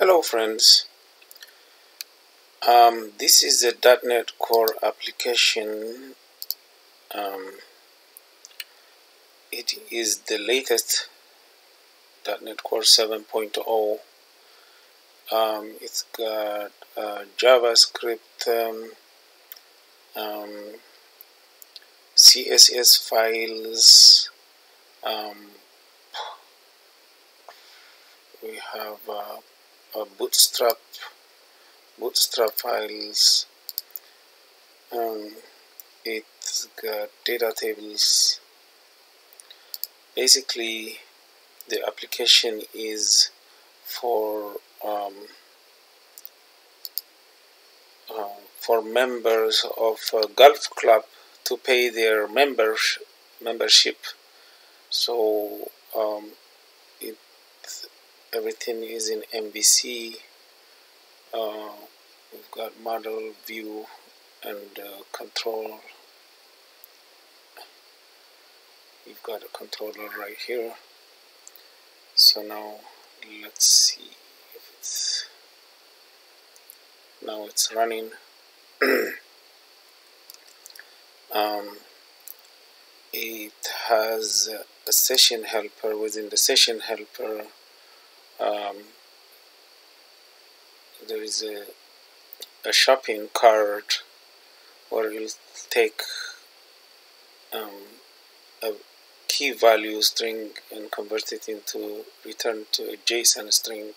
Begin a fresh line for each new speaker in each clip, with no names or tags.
Hello friends. Um, this is the .NET Core application. Um, it is the latest .NET Core 7.0. Um, it's got uh, JavaScript, um, um CSS files. Um, we have uh, bootstrap bootstrap files um, it's got data tables. Basically the application is for um, uh, for members of a golf club to pay their members membership. So um, everything is in MVC uh, we've got model view and uh, control. We've got a controller right here. So now let's see if it's now it's running. Um, it has a session helper within the session helper um, there is a, a shopping cart where you'll take um, a key value string and convert it into return to a JSON string.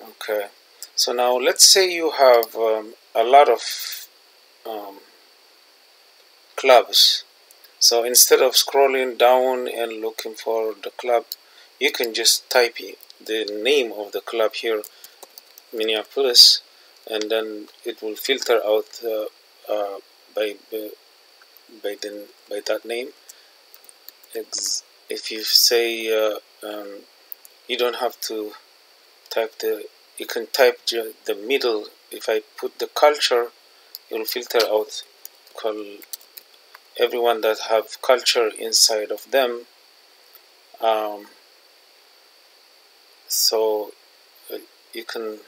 Okay, so now let's say you have um, a lot of um, clubs. So instead of scrolling down and looking for the club, you can just type the name of the club here Minneapolis and then it will filter out uh, uh, by by the by that name. If you say uh, um, you don't have to type the you can type the middle. If I put the culture it will filter out everyone that have culture inside of them um, so uh, you can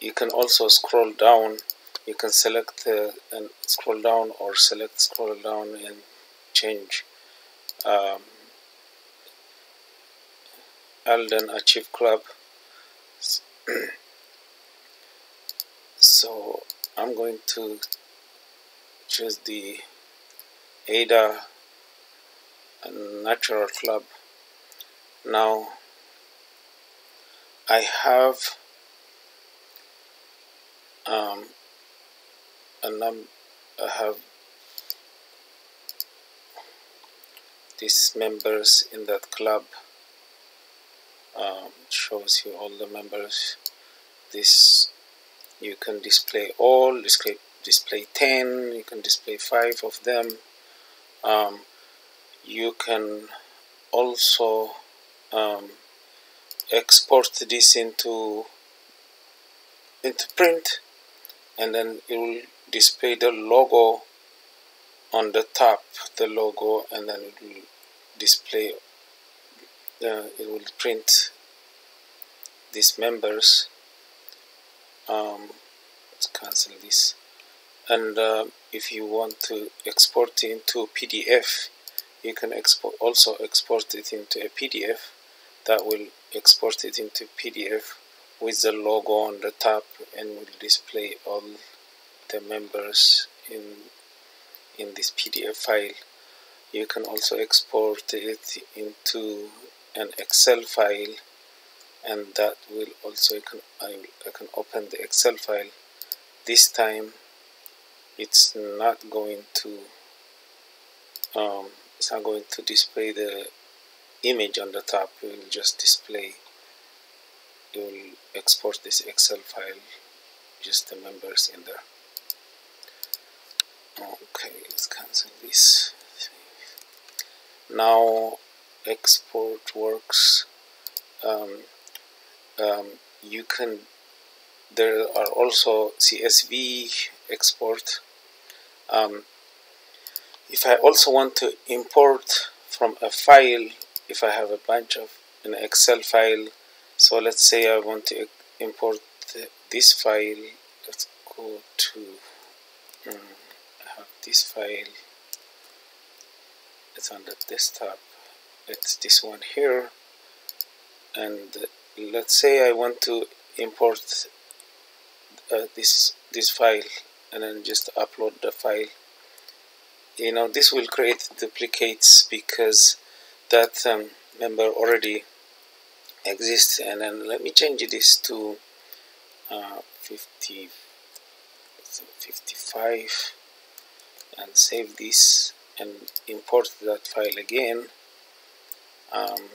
you can also scroll down. You can select uh, and scroll down or select scroll down and change. Um, Alden Achieve Club. So I'm going to choose the Ada Natural Club. Now I have um, a num I have these members in that club um, shows you all the members. This you can display all display display 10 you can display 5 of them. Um, you can also um, export this into into print and then it will display the logo on the top the logo and then it will display uh, it will print these members. Um, let's cancel this. And uh, if you want to export it into PDF you can export also export it into a PDF that will export it into PDF with the logo on the top and will display all the members in in this PDF file. You can also export it into an Excel file and that will also you can I, I can open the Excel file. This time it's not going to um, it's not going to display the image on the top will just display you will export this excel file just the members in there. Okay let's cancel this. Now export works. Um, um, you can there are also CSV export. Um, if I also want to import from a file if I have a bunch of an Excel file so let's say I want to import this file let's go to um, I have this file it's on the desktop it's this one here and let's say I want to import uh, this this file and then just upload the file. You know this will create duplicates because that um, member already exists. And then let me change this to uh, 50 55 and save this and import that file again. Um,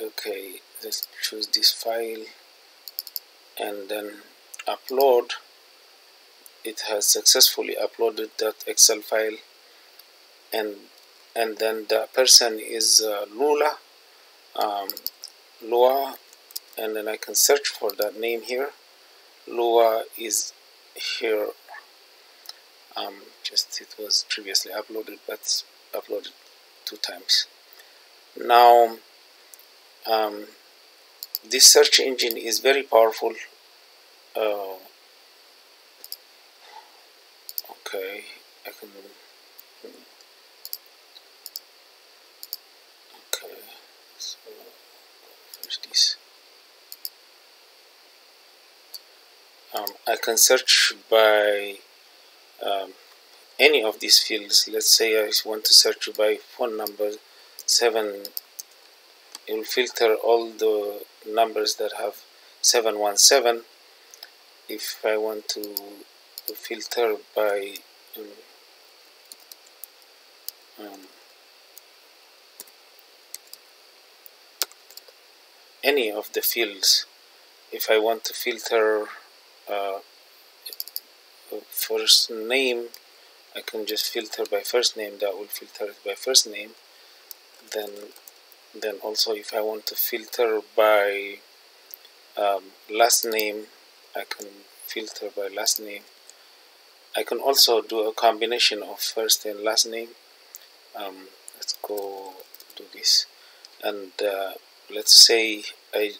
okay let's choose this file and then upload. It has successfully uploaded that excel file and and then the person is uh, Lula um, Lua and then I can search for that name here. Lua is here. Um, just it was previously uploaded but uploaded two times. Now um, this search engine is very powerful. Uh, okay I can okay so finish this um, I can search by um, any of these fields. Let's say I want to search by phone number 7 it will filter all the numbers that have 717 if I want to filter by um, um, any of the fields if I want to filter uh, first name I can just filter by first name that will filter it by first name. Then then also if I want to filter by um, last name I can filter by last name. I can also do a combination of first and last name. Um, let's go do this. And uh, let's say I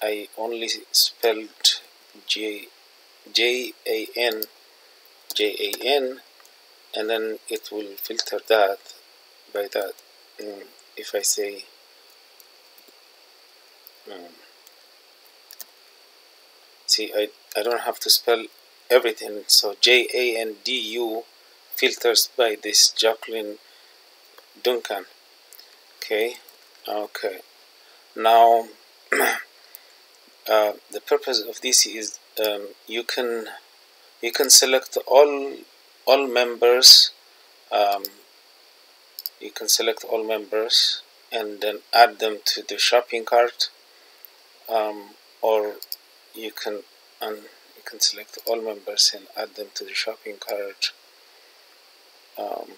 I only spelled J J A N J A N and then it will filter that by that. Um, if I say um, see I, I don't have to spell everything. So J-A-N-D-U filters by this Jacqueline Duncan. Okay okay. Now uh, the purpose of this is um, you can you can select all all members um, you can select all members and then add them to the shopping cart um, or you can and you can select all members and add them to the shopping cart. Um,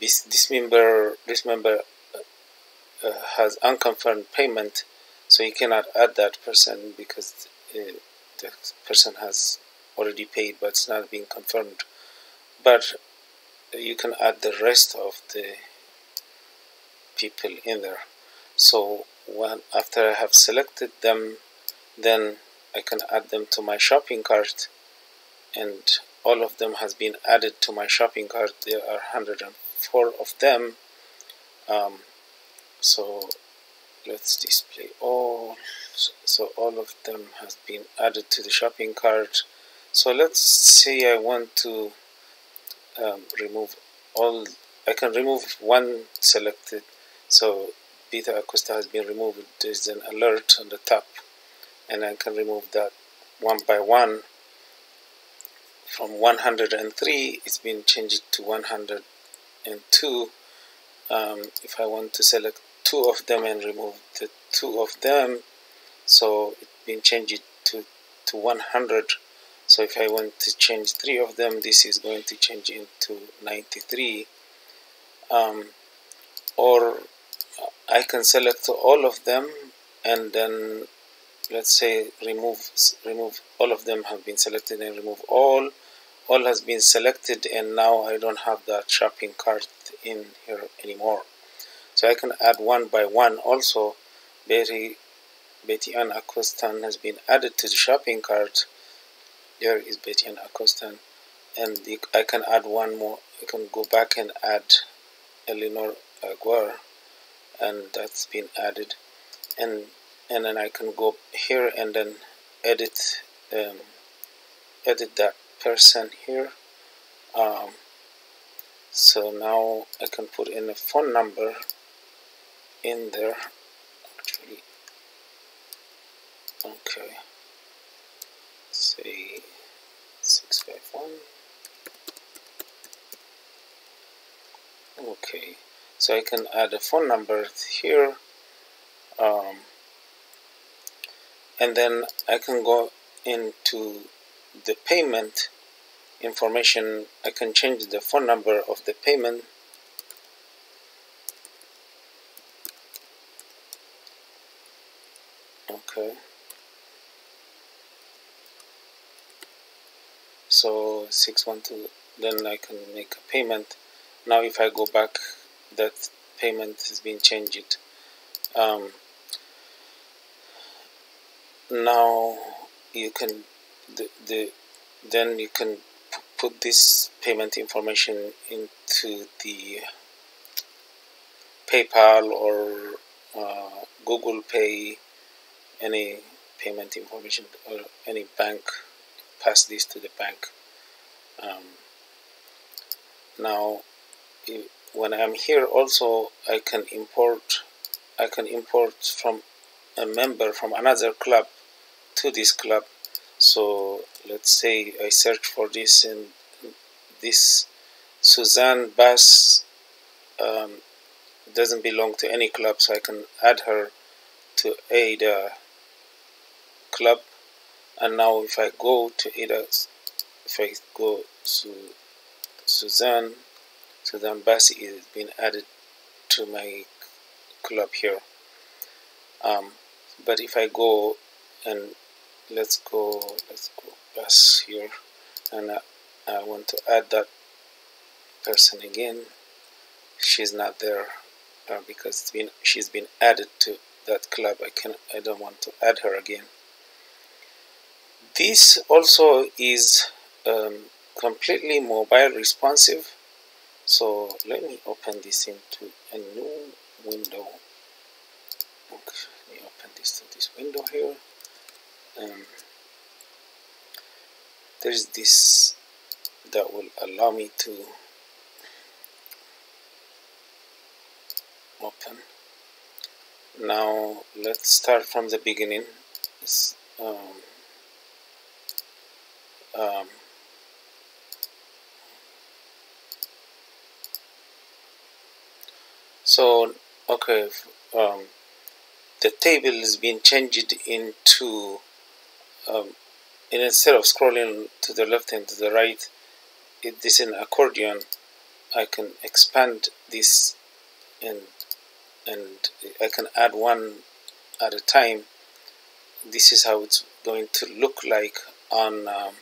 this, this member this member uh, has unconfirmed payment so you cannot add that person because uh, the person has already paid but it's not being confirmed. But you can add the rest of the people in there. So when after I have selected them then I can add them to my shopping cart and all of them has been added to my shopping cart. There are 104 of them. Um, so let's display all so all of them has been added to the shopping cart. So let's say I want to um, remove all I can remove one selected. So beta acosta has been removed. There's an alert on the top and I can remove that one by one. From 103 it's been changed to 102 um, if I want to select two of them and remove the two of them so it's been changed to to 100 so if I want to change three of them this is going to change into 93 um, or I can select all of them and then let's say remove remove all of them have been selected and remove all. All has been selected and now I don't have that shopping cart in here anymore. So I can add one by one also. Betty Betty Ann Acostan has been added to the shopping cart. There is Betty Ann Acostan. And I can add one more. I can go back and add Eleanor Aguirre. And that's been added. And and then I can go here and then edit um, edit that person here. Um, so now I can put in a phone number in there okay. Say 651 okay. So I can add a phone number here um, and then I can go into the payment information. I can change the phone number of the payment. Okay so 612 then I can make a payment. Now if I go back that payment has been changed. Um, now you can the, the then you can put this payment information into the PayPal or uh, Google Pay any payment information or any bank pass this to the bank. Um, now when I'm here also I can import I can import from a member from another club to this club. So let's say I search for this and this Suzanne Bass um, doesn't belong to any club so I can add her to Ada club and now if I go to Ada if I go to Suzanne Suzanne Bassi is being added to my club here. Um, but if I go and let's go let's go pass here and I, I want to add that person again she's not there uh, because it's been she's been added to that club. I can I don't want to add her again this also is um, completely mobile responsive. So let me open this into a new window. Okay, let me open this to this window here. Um, there's this that will allow me to open. Now let's start from the beginning. Um, um, so okay um, the table is being changed into um, and instead of scrolling to the left and to the right this is an accordion. I can expand this and and I can add one at a time. This is how it's going to look like on um,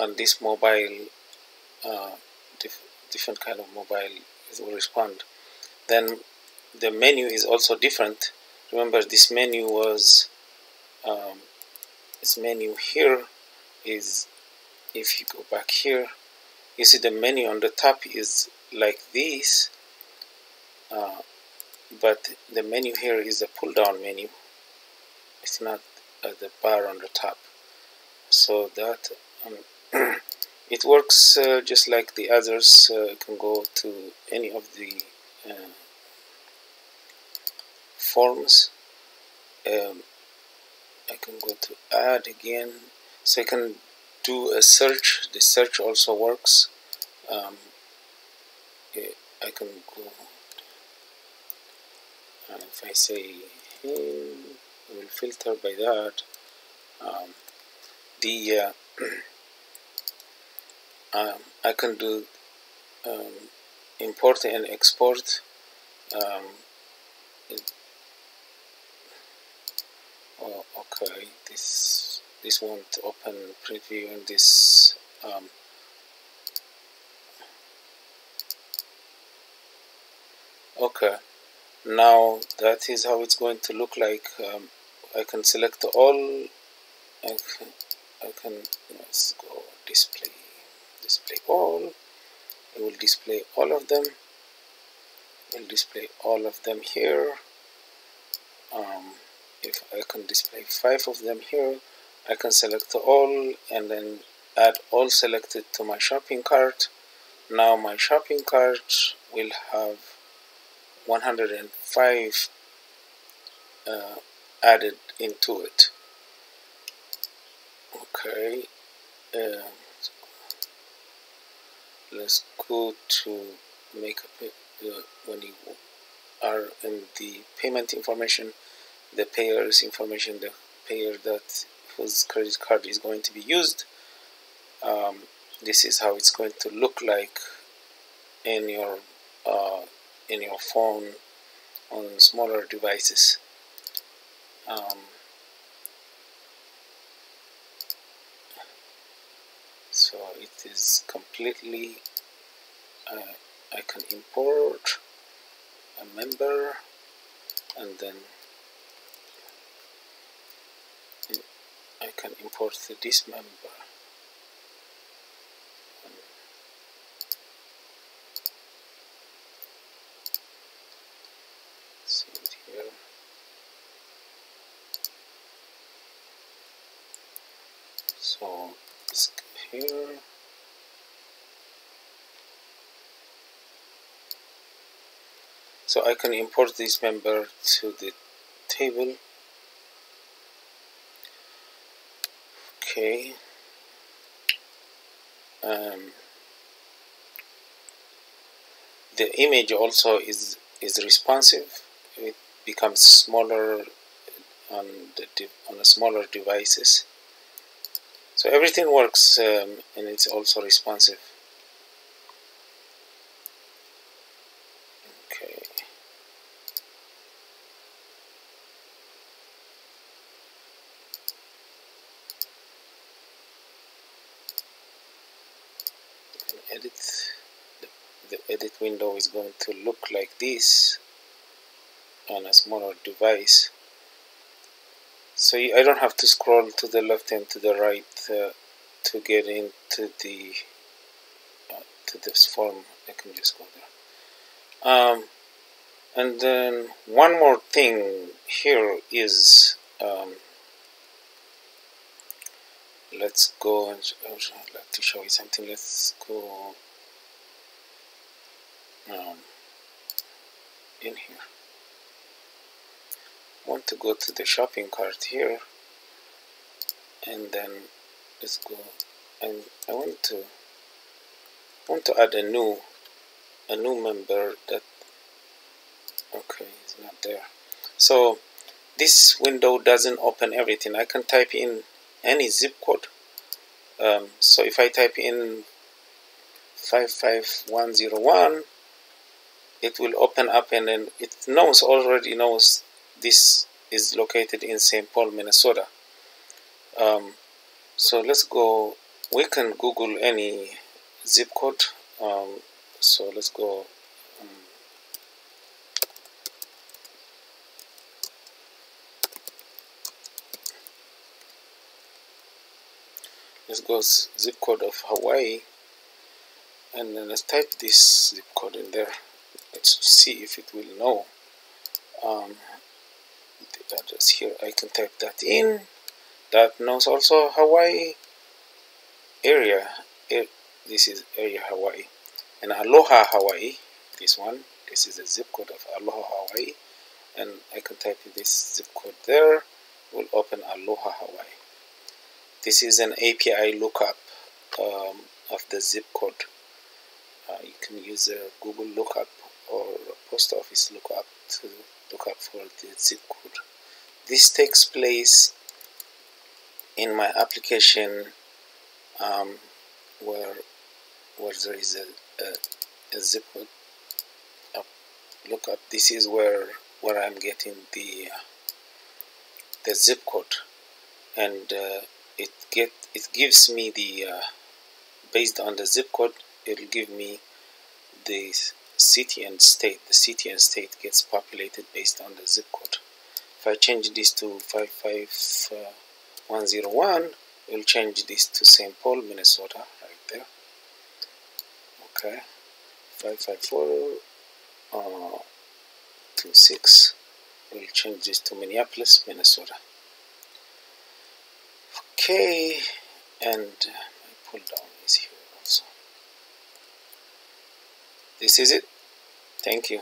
on this mobile uh, diff different kind of mobile will respond. Then the menu is also different. Remember this menu was um, this menu here is if you go back here you see the menu on the top is like this uh, but the menu here is a pull down menu. It's not the bar on the top. So that um, it works uh, just like the others uh, can go to any of the uh, forms. Um, I can go to add again. So I can do a search. The search also works. Um, I can go and if I say hey, I will filter by that. Um, the uh, um, I can do um, import and export um, oh, okay this this won't open preview in this um, okay. Now that is how it's going to look like um, I can select all I can, I can let's go display display all. It will display all of them. Will display all of them here. Um, if I can display five of them here I can select all and then add all selected to my shopping cart. Now my shopping cart will have 105 uh, added into it. Okay uh, let's go to make a uh, when you are in the payment information the payer's information the payer that whose credit card is going to be used. Um, this is how it's going to look like in your uh, in your phone on smaller devices. Um, it is completely uh, I can import a member and then I can import this member so let's go here. So I can import this member to the table. Okay. Um, the image also is is responsive. It becomes smaller on the on the smaller devices so everything works um, and it's also responsive. Okay. edit the, the edit window is going to look like this on a smaller device so I don't have to scroll to the left and to the right uh, to get into the uh, to this form. I can just go there. Um, and then one more thing here is um, let's go and I'd like to show you something. Let's go um, in here want to go to the shopping cart here and then let's go. And I want to want to add a new a new member that okay it's not there. So this window doesn't open everything. I can type in any zip code. Um, so if I type in 55101 it will open up and then it knows already knows this is located in St. Paul, Minnesota. Um, so let's go, we can Google any zip code. Um, so let's go. Um, let's go zip code of Hawaii and then let's type this zip code in there. Let's see if it will know. Um, address here I can type that in. That knows also Hawaii area. This is area Hawaii. And Aloha Hawaii this one. This is the zip code of Aloha Hawaii. And I can type in this zip code there. Will open Aloha Hawaii. This is an API lookup um, of the zip code. Uh, you can use a Google lookup or a post office lookup to look up for the zip code this takes place in my application um, where where there is a, a, a zip code look up. This is where where I'm getting the uh, the zip code. And uh, it get it gives me the uh, based on the zip code it'll give me the city and state. The city and state gets populated based on the zip code I change this to 55101 we'll change this to St. Paul Minnesota right there. Okay 554 uh, we'll change this to Minneapolis Minnesota. Okay and my pull down is here also. This is it. Thank you